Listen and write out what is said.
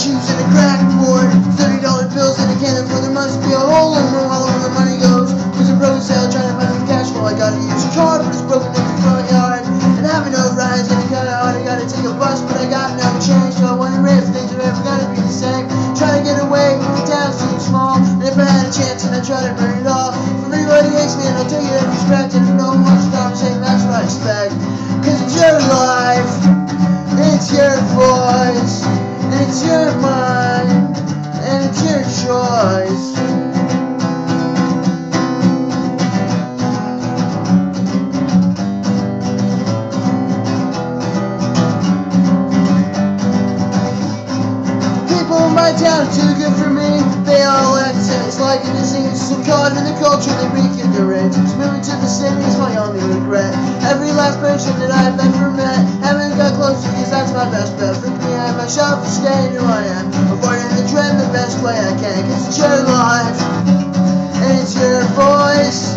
shoes and a crack board, thirty dollar bills in a cannon for there must be a hole in the wall where the money goes. Was a brother sale trying to find some cash flow. I gotta a used car, but it's broken in the front yard. And I have no rides and I got out. I gotta take a bus, but I got no change. So I wonder if things are ever gonna be the same. Try to get away from the town seems small, and if I had a chance, and I try to burn. my town too good for me. They all act sense like a disease. So caught in the culture, they recuperate. It's moving to the city is my only regret. Every last person that I've ever met, haven't got close because that's my best bet. From behind my shop, I stay who I am. Avoiding the trend the best way I can. Cause it's your life, and it's your voice.